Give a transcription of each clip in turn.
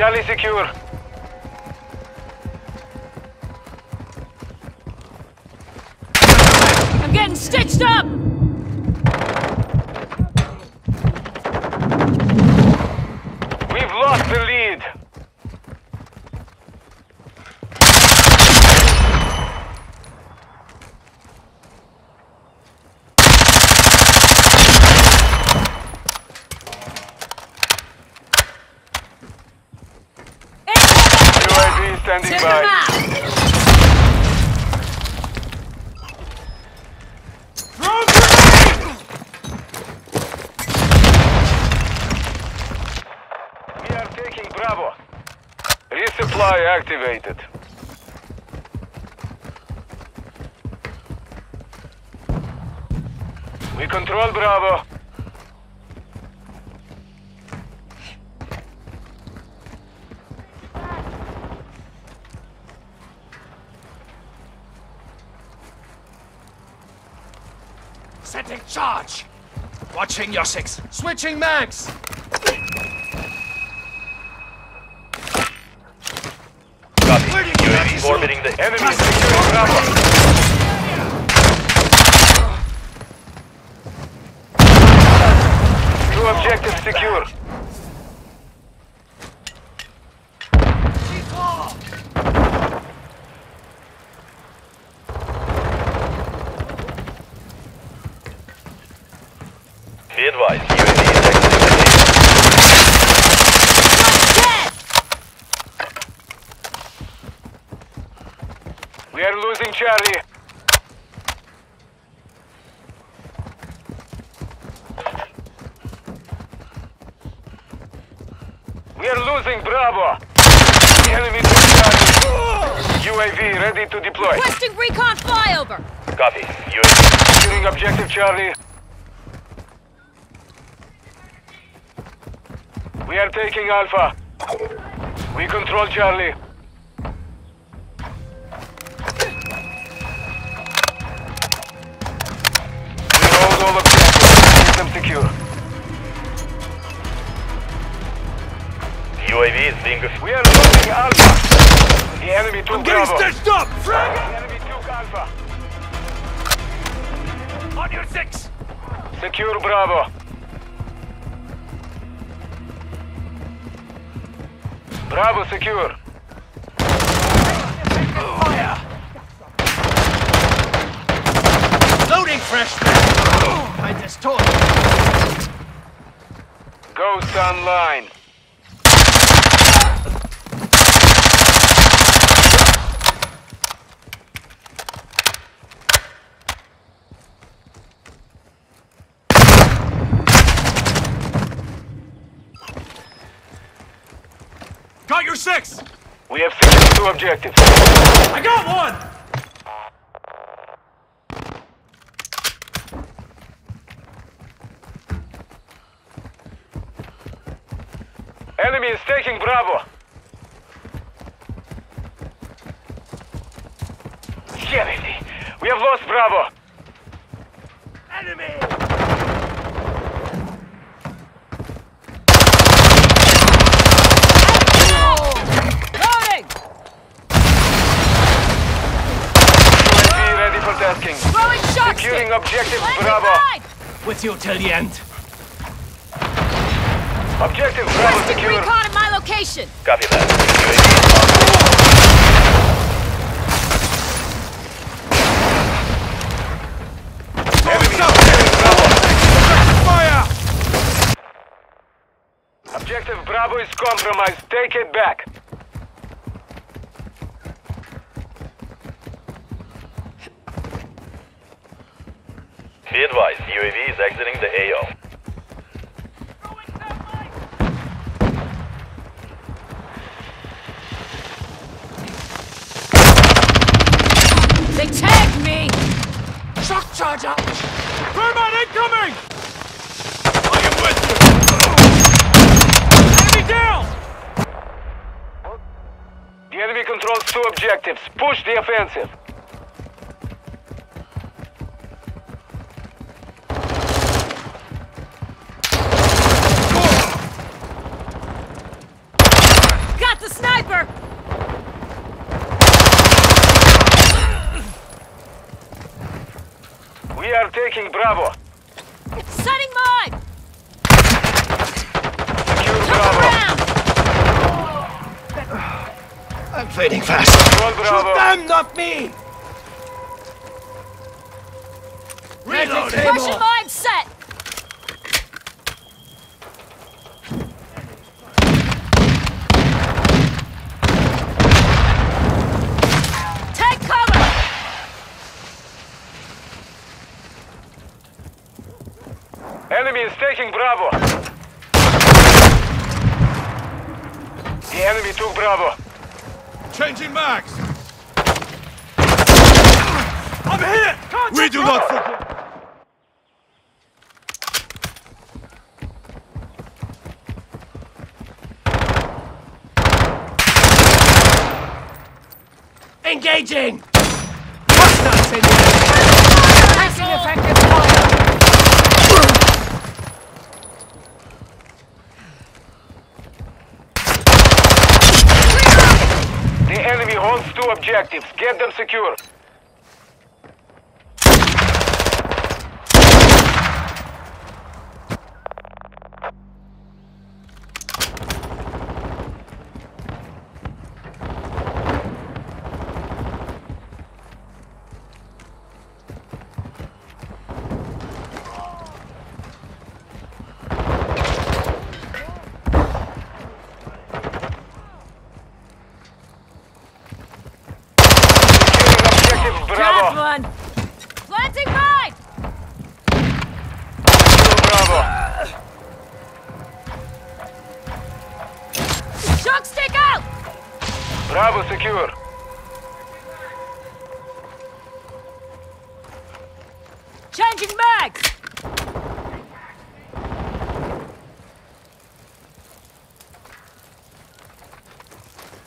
Charlie secure. I'm getting stitched up! We've lost the lead. UAV standing Send by. them! We are taking Bravo. Resupply activated. We control Bravo. Setting charge! Watching your six. Switching mags! Copy. UAV orbiting the Enemy securing Bravo. Two objectives secure. Be advised. UAV is exiting the AO. We are losing Charlie. We are losing Bravo. The enemy took Charlie. UAV ready to deploy. Requesting recon flyover! Copy. UAV. Securing objective Charlie. We are taking Alpha. We control Charlie. We hold all objectives. Keep them secure. UAV is being We are losing Alpha. The enemy took I'm getting Bravo. stitched up! The enemy took Alpha. On your six! Secure Bravo. Bravo secure. Fire! Loading fresh! I distort. Ghost online. Got your six! We have secured two objectives. I got one! Enemy is taking Bravo. Damn it. We have lost Bravo. Enemy! Loading! UAV ready for tasking. Throwing shock Securing objective Bravo. right! With you till the end. Objective Bravo Requesting secure. recon at my location! Copy that. Enemy Bravo. Fire! Objective Bravo is compromised. Take it back. Be advised. UAV is exiting the AO. Objectives. Push the offensive. Got the sniper! We are taking Bravo. Setting mine! Secure Took Bravo. around! I'm fading fast. Control Bravo. Them, not me! Reload. Russian mine set! Take cover! Enemy is taking Bravo. The enemy took Bravo. Changing mags! I'm here! we do not forget! Engaging! Hostiles in here! Passing effective fire! The enemy holds two objectives. Get them secure. Securing objective one! Planting mine! Bravo. Shock stick out! Bravo secure. Changing mags!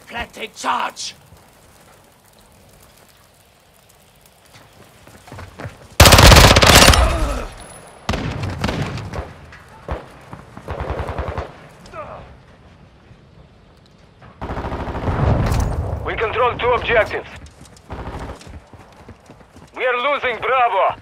Planting charge! We control two objectives. We are losing Bravo.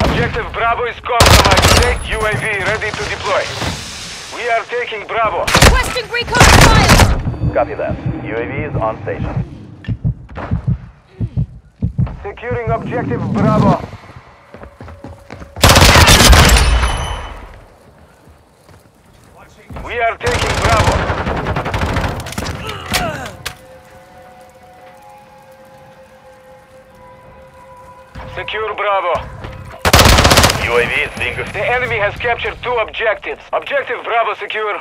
Objective Bravo is compromised. Take UAV ready to deploy. We are taking Bravo. Requesting recon flyover! Copy that. UAV is on station. Securing objective Bravo. We are taking Bravo. Secure Bravo. UAV is being The enemy has captured two objectives. Objective Bravo secure.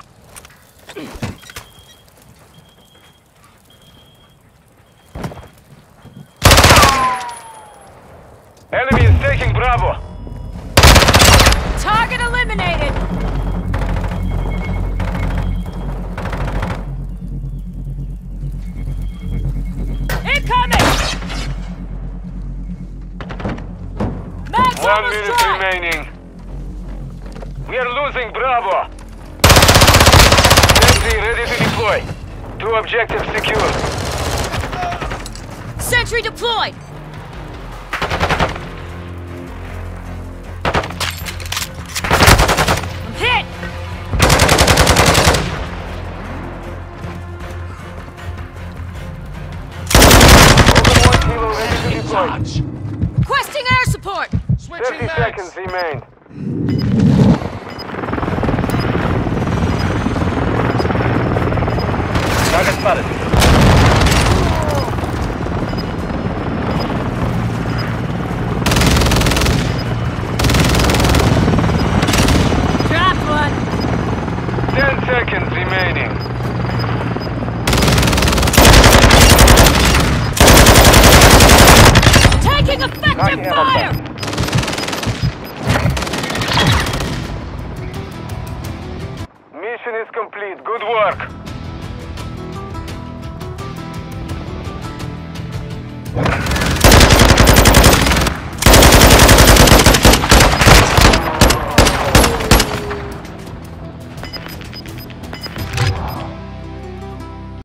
Enemy is taking Bravo. Target eliminated! One minute dry! remaining. We are losing Bravo. Sentry ready to deploy. Two objectives secure. Sentry deployed! I'm hit! Overwatch Kilo ready to deploy. Charge! Requesting air support! Switching 30 mags. seconds remain. Target spotted. complete. Good work.